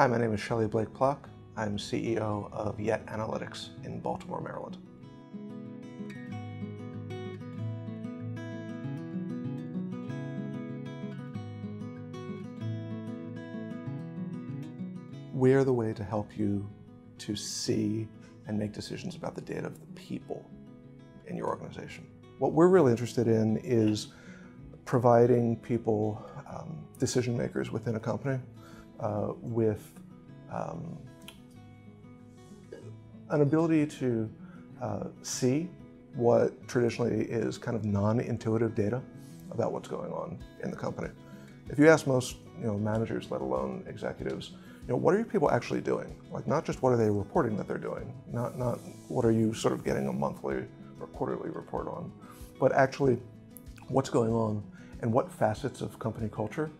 Hi, my name is Shelly Blake-Plock. I'm CEO of Yet Analytics in Baltimore, Maryland. We're the way to help you to see and make decisions about the data of the people in your organization. What we're really interested in is providing people, um, decision makers within a company, uh, with um, an ability to uh, see what traditionally is kind of non-intuitive data about what's going on in the company. If you ask most you know, managers, let alone executives, you know, what are your people actually doing? Like not just what are they reporting that they're doing, not, not what are you sort of getting a monthly or quarterly report on, but actually what's going on and what facets of company culture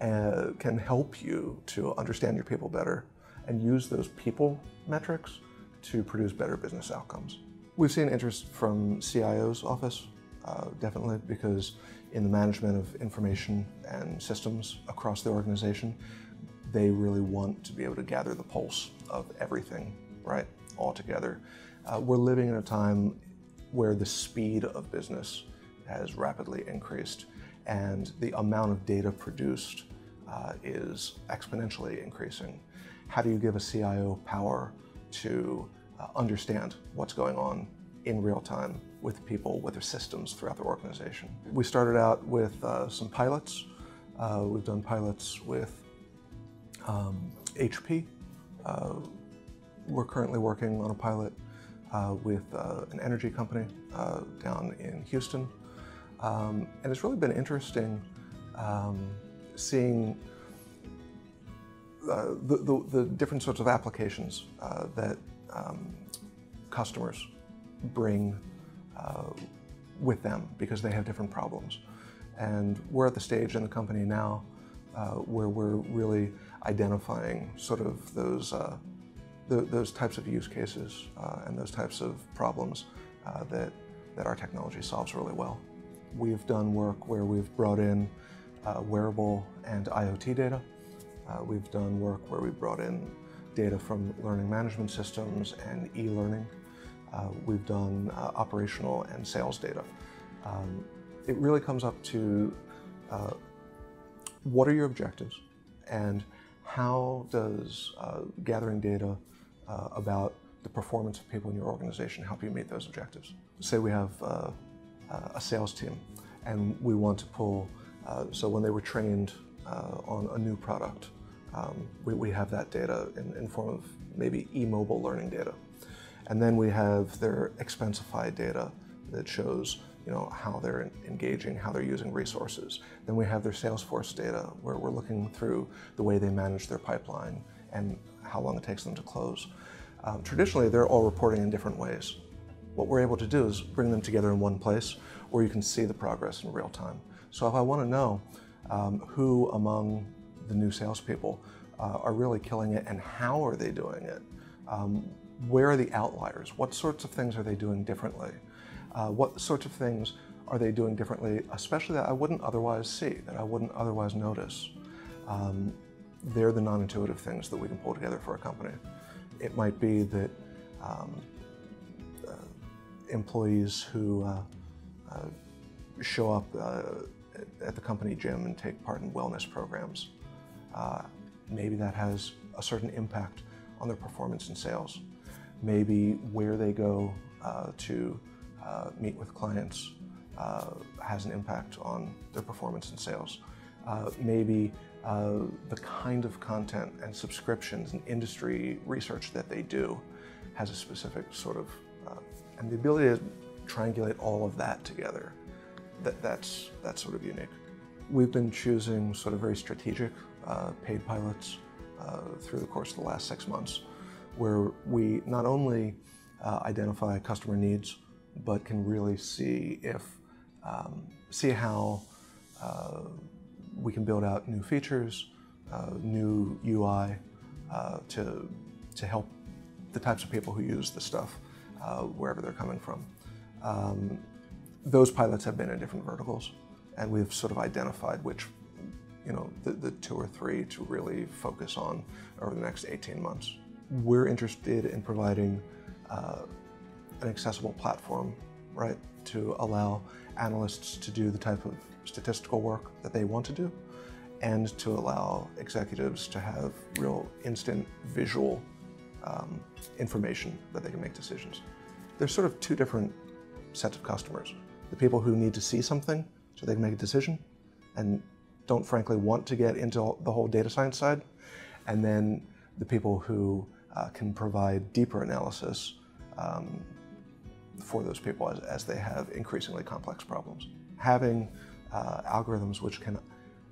uh, can help you to understand your people better and use those people metrics to produce better business outcomes. We've seen interest from CIO's office, uh, definitely, because in the management of information and systems across the organization, they really want to be able to gather the pulse of everything, right, all together. Uh, we're living in a time where the speed of business has rapidly increased and the amount of data produced uh, is exponentially increasing. How do you give a CIO power to uh, understand what's going on in real time with people, with their systems throughout their organization? We started out with uh, some pilots. Uh, we've done pilots with um, HP. Uh, we're currently working on a pilot uh, with an energy company down in Houston. Um, and it's really been interesting um, seeing uh, the, the, the, different sorts of applications uh, that um, customers bring uh, with them because they have different problems. And we're at the stage in the company now uh, where we're really identifying sort of those, uh, the, those types of use cases and those types of problems that, that our technology solves really well. We've done work where we've brought in wearable and IoT data uh, we've done work where we brought in data from learning management systems and e-learning. Uh, we've done uh, operational and sales data. Um, it really comes up to uh, what are your objectives and how does uh, gathering data uh, about the performance of people in your organization help you meet those objectives. Say we have a sales team and we want to pull, so when they were trained on a new product, um, we, we, have that data in, in form of maybe e-mobile learning data. And then we have their Expensify data that shows you know, how they're engaging, how they're using resources. Then we have their Salesforce data where we're looking through the way they manage their pipeline and how long it takes them to close. Um, traditionally, they're all reporting in different ways. What we're able to do is bring them together in one place where you can see the progress in real time. So if I want to know um, who among the new salespeople uh, are really killing it and how are they doing it? Um, where are the outliers? What sorts of things are they doing differently? Uh, what sorts of things are they doing differently, especially that I wouldn't otherwise see, that I wouldn't otherwise notice? Um, they're the non-intuitive things that we can pull together for a company. It might be that um, employees who uh, uh, show up uh, at the company gym and take part in wellness programs uh, maybe that has a certain impact on their performance in sales. Maybe where they go uh, to meet with clients has an impact on their performance in sales. Maybe uh, the kind of content and subscriptions and industry research that they do has a specific sort of, and the ability to triangulate all of that together, that, that's, that's sort of unique. We've been choosing sort of very strategic uh, paid pilots uh, through the course of the last six months, where we not only uh, identify customer needs, but can really see if um, see how uh, we can build out new features, uh, new UI uh, to to help the types of people who use the stuff wherever they're coming from. Um, those pilots have been in different verticals, and we've sort of identified which you know, the, the two or three to really focus on over the next 18 months. We're interested in providing uh, an accessible platform, right, to allow analysts to do the type of statistical work that they want to do and to allow executives to have real instant visual um, information that they can make decisions. There's sort of two different sets of customers. The people who need to see something so they can make a decision and don't frankly want to get into the whole data science side. And then the people who uh, can provide deeper analysis um, for those people as, as, they have increasingly complex problems. Having uh, algorithms which can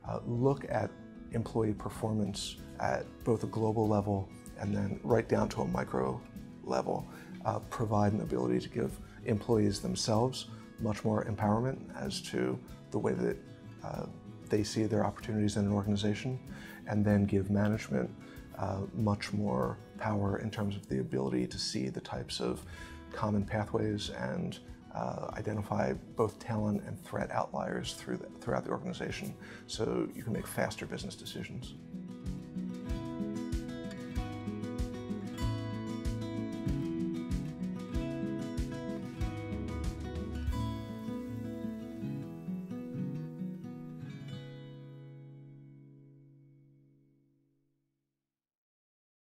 uh, look at employee performance at both a global level and then right down to a micro level uh, provide an ability to give employees themselves much more empowerment as to the way that uh, they see their opportunities in an organization and then give management uh, much more power in terms of the ability to see the types of common pathways and uh, identify both talent and threat outliers through the, throughout the organization so you can make faster business decisions.